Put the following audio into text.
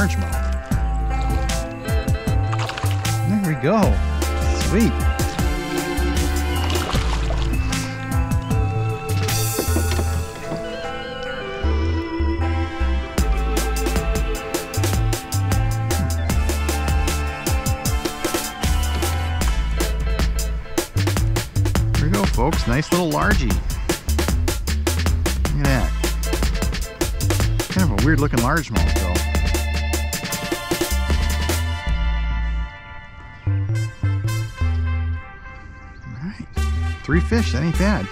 Largemouth. There we go. Sweet. Folks. Nice little largie. Look at that. Kind of a weird looking largemouth, though. All right. Three fish, that ain't bad.